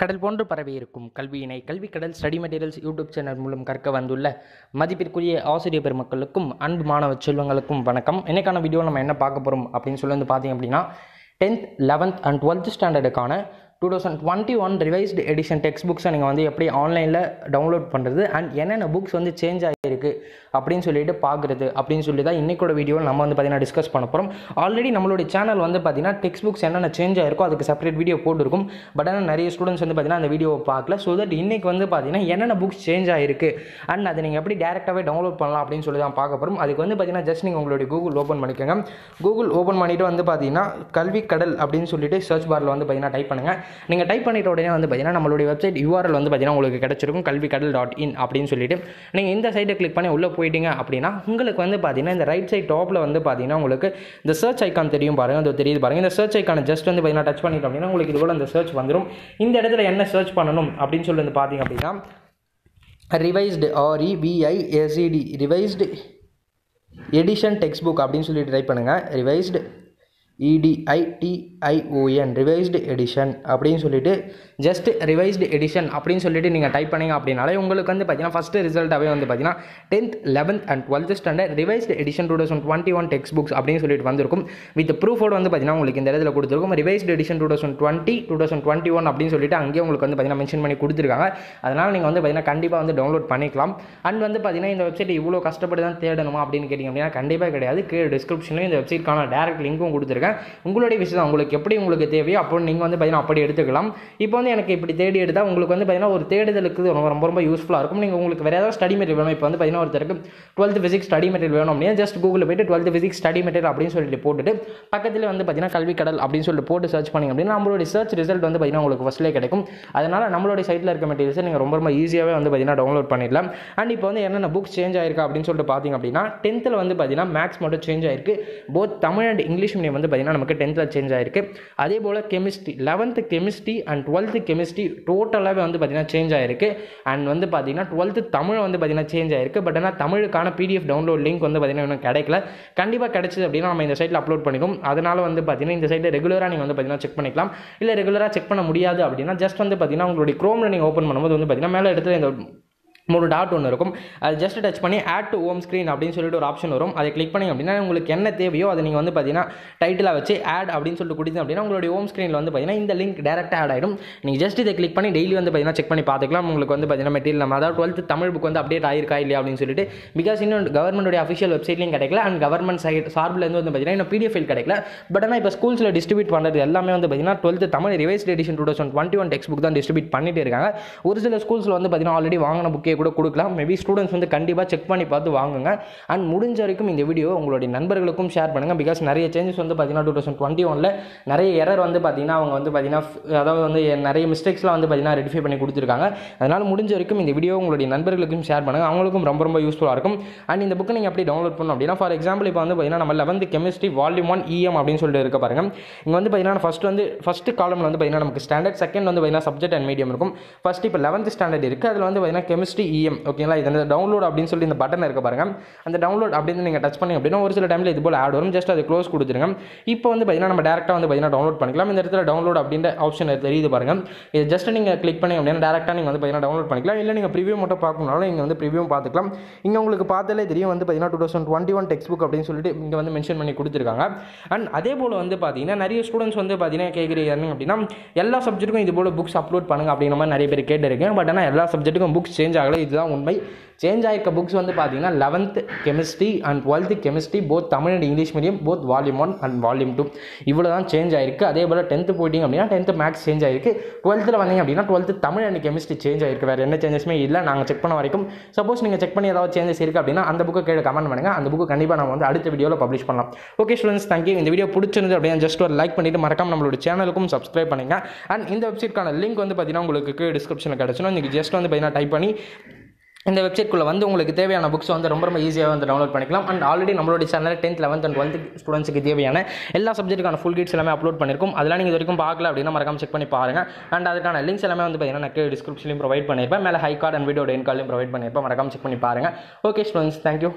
கடல் போன்று பரவி இருக்கும் கல்வியினை கல்வி கடல் ஸ்டடி மெட்டீரியல்ஸ் யூடியூப் சேனல் மூலம் கற்க வந்துள்ள மதிப்பிற்குரிய ஆசிரியர் பெருமக்களுக்கும் அன்பு மாணவ செல்வங்களுக்கும் வணக்கம். இன்னைக்கான வீடியோ நம்ம என்ன பார்க்க போகிறோம் அப்படின்னு சொல்லி வந்து பார்த்தீங்க அப்படின்னா tenth eleventh and twelfth ஸ்டாண்டர்டுக்கான two thousand twenty one revised edition text புக்ஸை நீங்கள் வந்து எப்படி ஆன்லைனில் டவுன்லோட் பண்ணுறது அண்ட் என்னென்ன புக்ஸ் வந்து சேஞ்ச் ஆகிருக்கு அப்படின்னு சொல்லிட்டு பார்க்குறது அப்படின்னு சொல்லி தான் இன்றைக்கோட வீடியோவில் நம்ம வந்து பார்த்தீங்கன்னா டிஸ்கஸ் பண்ண போகிறோம் ஆல்ரெடி நம்மளுடைய சேனல் வந்து பார்த்தீங்கன்னா டெக்ஸ்ட் புக்ஸ் என்னென்ன சேஞ்ச் ஆயிருக்கோ அதுக்கு செப்பரேட் வீடியோ போட்டிருக்கும். பட் ஆனால் நிறைய ஸ்டூடெண்ட்ஸ் வந்து பார்த்தீங்கன்னா அந்த வீடியோவை பார்க்கல. ஸோ தட் இன்றைக்கி வந்து பார்த்தீங்கன்னா என்னென்ன புக்ஸ் சேஞ்ச் ஆயிருக்கு அண்ட் அதை நீங்கள் எப்படி டேரெக்டாகவே டவுன்லோட் பண்ணலாம் அப்படின்னு சொல்லி தான் பார்க்க போகிறோம் அதுக்கு வந்து பார்த்தீங்கன்னா ஜஸ்ட் நீங்கள் உங்களுடைய கூகுள் ஓப்பன் பண்ணிக்கோங்க. கூகுள் ஓப்பன் பண்ணிவிட்டு வந்து பார்த்தீங்கன்னா கல்வி கடல் அப்படின்னு சொல்லிட்டு சர்ச் பாரில் வந்து பார்த்தீங்கன்னா டைப் பண்ணுங்கள் நீங்கள் டைப் பண்ணிட்ட உடனே வந்து பார்த்தீங்கன்னா நம்மளுடைய வெப்சைட் யூஆர்எல் வந்து பார்த்தீங்கன்னா உங்களுக்கு கிடச்சிருக்கும். கல்வி கடல் டாட் இன் அப்படின்னு சொல்லிட்டு நீங்கள் இந்த சைட்டை கிளிக் பண்ணி உள்ளே போயிட்டீங்க அப்படின்னா உங்களுக்கு வந்து பார்த்தீங்கன்னா இந்த ரைட் சைட் டாப்பில் வந்து பார்த்தீங்கன்னா உங்களுக்கு இந்த சர்ச் ஐக்கான் தெரியும் பாருங்கள் அது தெரியுது பாருங்கள் இந்த சர்ச் ஐக்கான ஜஸ்ட் வந்து பார்த்தீங்கன்னா டச் பண்ணிட்டோம் அப்படின்னா உங்களுக்கு இது போல் அந்த சர்ச் வந்துடும் இந்த இடத்துல என்ன சர்ச் பண்ணணும் அப்படின்னு சொல்லி வந்து பார்த்தீங்க அப்படின்னா revised ஆர்இவிஐஎஸ்இடி revised edition text book அப்படின்னு சொல்லிட்டு டைப் பண்ணுங்கள் ரிவைஸ்டு இடிஐடிஐஓஎன் ரிவைஸ்டு எடிஷன் அப்படின்னு சொல்லிட்டு ஜஸ்ட் ரிவைஸ்டு எடிஷன் அப்படின்னு சொல்லிட்டு நீங்கள் டைப் பண்ணீங்க அப்படின்னாலே உங்களுக்கு வந்து பார்த்தீங்கன்னா ஃபஸ்ட்டு ரிசல்ட்டாகவே வந்து பார்த்தீங்கன்னா tenth eleventh and twelfth standard revised edition two thousand twenty one text books அப்படின்னு சொல்லிட்டு வந்திருக்கும். வித் ப்ரூஃபோடு வந்து பார்த்தீங்கன்னா உங்களுக்கு இந்த இடத்துல கொடுத்துருக்கும். Revised edition two thousand twenty two thousand twenty one அப்படின்னு சொல்லிட்டு அங்கேயே உங்களுக்கு வந்து பார்த்தீங்கன்னா மென்ஷன் பண்ணி கொடுத்துருக்காங்க. அதனால் நீங்கள் வந்து பார்த்தீங்கன்னா கண்டிப்பாக வந்து டவுன்லோட் பண்ணிக்கலாம். அண்ட் வந்து பார்த்தீங்கன்னா இந்த வெப்சைட் இவ்வளோ கஷ்டப்பட்டு தான் தேடணுமா அப்படின்னு கேட்டிங்க அப்படின்னா கண்டிப்பாக கிடையாது. கீழே டிஸ்கிரிப்ஷன்லையும் இந்த வெப்சைட்கான டேரக்ட் லிங்க்கும் கொடுத்துருக்கேன். உங்களுடைய விஷயம் உங்களுக்கு எப்படி உங்களுக்கு தேவையோ அப்போ நீங்கள் வந்து பார்த்தீங்கன்னா அப்படி எடுத்துக்கலாம். இப்போ வந்து எனக்கு இப்படி தேடி எடுத்தால் உங்களுக்கு வந்து பார்த்தீங்கன்னா ஒரு தேடுதலுக்கு ரொம்ப ரொம்ப ரொம்ப யூஸ்ஃபுல்லாக இருக்கும். நீங்கள் உங்களுக்கு வேறு ஏதாவது ஸ்டடி மெட்டீரியல் வேணும். இப்போ வந்து பார்த்தீங்கன்னா ஒருத்தருக்கு டுவெல்த் ஃபிசிக்ஸ் ஸ்டடி மெட்டீரியல் வேணும் அப்படின்னா ஜஸ்ட் கூகுளில் போயிட்டு டுவெல்த் ஃபிசிக்ஸ் ஸ்டடி மெட்டீரியல் அப்படின்னு சொல்லிட்டு போட்டுட்டு பக்கத்தில் வந்து பார்த்தீங்கன்னா கல்வி கடல் அப்படின்னு சொல்லிட்டு போட்டு சர்ச் பண்ணிங்க அப்படின்னா நம்மளுடைய சர்ச் ரிசல்ட் வந்து பார்த்தீங்கன்னா உங்களுக்கு ஃபஸ்ட்லேயே கிடைக்கும். அதனால் நம்மளுடைய சைட்டில் இருக்க மெட்டீரியல்ஸை நீங்கள் ரொம்ப ரொம்ப ஈஸியாகவே வந்து பார்த்தீங்கன்னா டவுன்லோட் பண்ணிடலாம். அண்ட் இப்போ வந்து என்னென்ன புக்ஸ் சேஞ்ச் ஆயிருக்கா அப்படின்னு சொல்லிட்டு பார்த்தீங்க அப்படின்னா டென்த்தில் வந்து பார்த்தீங்கன்னா மேக்ஸ் மட்டும் சேஞ்ச் ஆயிருக்கு. Both Tamil and English medium வந்து பார்த்தீங்கன்னா நமக்கு டென்த்தில் சேஞ்ச் ஆயிருக்கு. அதே போல் chemistry eleventh chemistry and twelfth chemistry டோட்டலாகவே வந்து பார்த்திங்கன்னா சேஞ்ச் ஆயிருக்கு. அண்ட் வந்து பார்த்தீங்கன்னா டுவெல்த்து தமிழ் வந்து பார்த்தீங்கன்னா சேஞ்ச் ஆயிருக்கு. பட் ஆனால் தமிழுக்கான பிடிஎஃப் டவுன்லோட் லிங்க் வந்து பார்த்தீங்கன்னா இன்னும் கிடைக்கல. கண்டிப்பாக கிடைச்சது அப்படின்னா நம்ம இந்த சைட்டில் அப்லோட் பண்ணிக்கும் அதனால் வந்து பார்த்தீங்கன்னா இந்த சைட்டில் ரெகுலராக நீங்கள் வந்து பார்த்தீங்கன்னா செக் பண்ணிக்கலாம். இல்லை ரெகுலராக செக் பண்ண முடியாது அப்படின்னா ஜஸ்ட் வந்து பார்த்தீங்கன்னா உங்களுடைய க்ரோமில் நீங்கள் ஓப்பன் பண்ணும்போது வந்து பார்த்தீங்கன்னா மேலே இடத்துல இந்த மூணு டாட் ஒன்று இருக்கும். அது ஜஸ்ட் டச் பண்ணி ஆட் டு ஹோம் ஸ்க்ரீன் அப்படின்னு சொல்லிட்டு ஒரு ஆப்ஷன் வரும். அதை கிளிக் பண்ணி அப்படின்னா உங்களுக்கு என்ன தேவையோ அதை நீங்கள் வந்து பார்த்தீங்கன்னா டைட்டிலாக வச்சு ஆட் அப்படின்னு சொல்லிட்டு கொடுத்தீங்க அப்படின்னா உங்களுடைய ஹோம் ஸ்க்ரீனில் வந்து பார்த்தீங்கன்னா இந்த லிங்க் டேரெக்டாக ஆட் ஆகிடும் நீங்கள் ஜஸ்ட் இதை கிளிக் பண்ணி டெய்லி வந்து பார்த்தீங்கன்னா செக் பண்ணி பார்த்துக்கலாம். உங்களுக்கு வந்து பார்த்தீங்கன்னா மெட்டீரியல் நம்ம அதாவது டுவெல்த் தமிழ் புக் வந்து அப்டேட் ஆயிருக்கா இல்லையா அப்படின்னு சொல்லிட்டு பிகாஸ் இன்னும் கவர்மெண்ட்டுடைய அஃபிஷியல் வெப்சைட்லையும் கிடைக்கல. அண்ட் கவர்மெண்ட் சைட் சார்பிலேருந்து வந்து பார்த்தீங்கன்னா இன்னும் பிடிஎஃப் கிடைக்கல. பட் ஆனால் இப்போ ஸ்கூல்ஸில் டிஸ்ட்ரிபியூட் பண்ணுறது எல்லாமே வந்து பார்த்தீங்கன்னா twelfth Tamil revised edition two thousand twenty one text book தான் டிஸ்ட்ரிபியூட் பண்ணிட்டு இருக்காங்க. ஒரு சில ஸ்கூல்ஸில் வந்து பார்த்தீங்கன்னா ஆல்ரெடி வாங்கின புக்கே கூட கொடுக்கலாம். மேபி ஸ்டூடெண்ட்ஸ் வந்து கண்டிப்பாக செக் பண்ணி பார்த்து வாங்குங்க. அண்ட் முடிஞ்ச வரைக்கும் இந்த வீடியோ உங்களுடைய நண்பர்களுக்கும் ஷேர் பண்ணுங்கள் பிகாஸ் நிறைய சேஞ்சஸ் வந்து பார்த்தீங்கன்னா டூ தௌசண்ட் டுவெண்ட்டி ஒனில் நிறைய எரர் வந்து பார்த்தீங்கன்னா அவங்க வந்து பார்த்தீங்கன்னா அதாவது வந்து நிறைய மிஸ்டேக்ஸ்லாம் வந்து பார்த்தீங்கன்னா ரெடிஃபை பண்ணி கொடுத்துருக்காங்க. அதனால் முடிஞ்ச வரைக்கும் இந்த வீடியோ உங்களுடைய நண்பர்களுக்கும் ஷேர் பண்ணுங்கள் அவங்களுக்கும் ரொம்ப ரொம்ப யூஸ்ஃபுல்லாக இருக்கும். அண்ட் இந்த புக்கை நீங்கள் எப்படி டவுன்லோட் பண்ணணும் அப்படின்னா ஃபார் எக்ஸாம்பிள் இப்போ வந்து பார்த்தீங்கன்னா நம்ம eleventh chemistry volume one EM அப்படின்னு சொல்லிட்டு இருக்க பாருங்க. இங்கே வந்து பார்த்தீங்கன்னா ஃபஸ்ட் வந்து ஃபஸ்ட்டு காலமில் வந்து பார்த்தீங்கன்னா நமக்கு ஸ்டாண்டர்ட் செகண்ட் வந்து பார்த்தீங்கன்னா சப்ஜெக்ட் அண்ட் மீடியம் இருக்கும். ஃபஸ்ட் இப்போ லெவன்த் ஸ்டாண்டர்ட் இருக்குது அதில் வந்து பார்த்தீங்கன்னா கெமிஸ்ட்ரி இஎம் ஓகேங்களா இது வந்து டவுன்லோட் அப்படின்னு சொல்லி இந்த பட்டன் இருக்க பாருங்க. அந்த டவுன்லோட் அப்படின்னு நீங்கள் டச் பண்ணி அப்படின்னா ஒரு சில டைமில் இது போல் ஆட் வரும். ஜஸ்ட் அது க்ளோஸ் கொடுத்துருங்க இப்போ வந்து பார்த்தீங்கன்னா நம்ம டேரெக்டாக வந்து பார்த்தீங்கன்னா டவுன்லோட் பண்ணிக்கலாம். இந்த இடத்துல டவுன்லோட் அப்படின்ற ஆப்ஷன் தெரியுது பாருங்க. இது ஜஸ்ட் நீங்கள் கிளிக் பண்ணி அப்படின்னா டேரெக்டாக நீங்கள் வந்து பார்த்தீங்கன்னா டவுன்லோட் பண்ணிக்கலாம். இல்லை நீங்கள் ப்ரிவியூ மட்டும் பார்க்கணுனாலும் இங்கே வந்து ப்ரிவியூ பார்த்துக்கலாம். இங்கே உங்களுக்கு பார்த்தாலே தெரியும் வந்து பார்த்தீங்கன்னா two thousand twenty one text book அப்படின்னு சொல்லிட்டு இங்கே வந்து மென்ஷன் பண்ணி கொடுத்துருக்காங்க. அண்ட் அதே போல் வந்து பார்த்தீங்கன்னா நிறைய ஸ்டூடெண்ட்ஸ் வந்து பார்த்தீங்கன்னா கேட்குறீங்க அப்படின்னா எல்லா சப்ஜெக்ட்டுக்கும் இது போல் புக்ஸ் அப்லோட் பண்ணுங்க அப்படிங்கிற மாதிரி நிறைய பேர் கேட்டிருக்கேன். பட் ஆனால் எல்லா சப்ஜெக்ட்டுக்கும் புக்ஸ் சேஞ்ச் ஆகலை. இதுதான் உண்மை. சேஞ்ச் ஆகிருக்க புக்ஸ் வந்து பார்த்தீங்கன்னா eleventh chemistry and twelfth chemistry both Tamil and English medium both volume one and volume two இவ்வளோ தான் சேஞ்ச் ஆயிருக்கு. அதே போல் டென்த்து போயிட்டீங்க அப்படின்னா டென்த்து மேக்ஸ் சேஞ்ச் ஆயிருக்கு. டுவெல்த்தில் வந்தீங்க அப்படின்னா twelfth Tamil and chemistry change ஆயிருக்கு. வேறு எந்த சேஞ்சஸுமே இல்லை. நாங்கள் செக் பண்ண வரைக்கும். சப்போஸ் நீங்கள் செக் பண்ணி ஏதாவது சேஞ்சஸ் இருக்குது அப்படின்னா அந்த புக்கை கீழே கமெண்ட் பண்ணுங்கள் அந்த புக்கு கண்டிப்பாக நம்ம வந்து அடுத்த வீடியோவில் பப்ளிஷ் பண்ணலாம். ஓகே ஸ்டூடெண்ட்ஸ் தேங்க்யூ இந்த வீடியோ பிடிச்சிருந்து அப்படின்னா ஜஸ்ட் ஒரு லைக் பண்ணிவிட்டு மறக்காம நம்மளோட சேனலுக்கும் சப்ஸ்கிரைப் பண்ணுங்கள் அண்ட் இந்த வெப்சைட்டுக்கான லிங்க் வந்து பார்த்தீங்கன்னா உங்களுக்கு டிஸ்கிரிப்ஷனில் கிடச்சிடும் நீங்கள் ஜஸ்ட் வந்து பார்த்தீங்கன்னா டைப் பண்ணி இந்த வெப்சைட்குள்ளே வந்து உங்களுக்கு தேவையான புக்ஸ் வந்து ரொம்ப ரொம்ப ஈஸியாக வந்து டவுன்லோட் பண்ணிக்கலாம். அண்ட் ஆல்ரெடி நம்மளோட channel tenth eleventh and twelfth ஸ்டூடெண்ட்ஸுக்கு தேவையான எல்லா சப்ஜெக்ட்டுக்கான ஃபுல் கீட்ஸ் எல்லாமே அப்லோட் பண்ணிருக்கும். அதெல்லாம் நீங்கள் இது வரைக்கும் பார்க்கல அப்படின்னா மறக்காம செக் பண்ணி பாருங்கள் அண்ட் அதுக்கான லிங்க்ஸ் எல்லாமே வந்து பார்த்தீங்கன்னா நான் டிஸ்கிரிப்ஷன்லையும் ப்ரொவைட் பண்ணியிருப்பேன் மேலே ஹை கார்டு அண்ட் வீடியோ டென் கார்டையும் ப்ரொவைட் பண்ணியிருப்பேன் மறக்காம செக் பண்ணி பாருங்கள் ஓகே ஸ்டூடெண்ட்ஸ் தேங்க்யூ